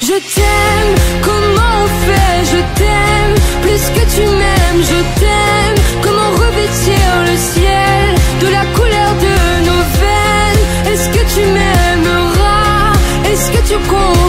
Je t'aime, comment on fait? Je t'aime, plus que tu m'aimes, je t'aime. Comment revêtir le ciel de la couleur de nos veines? Est-ce que tu m'aimeras? Est-ce que tu comptes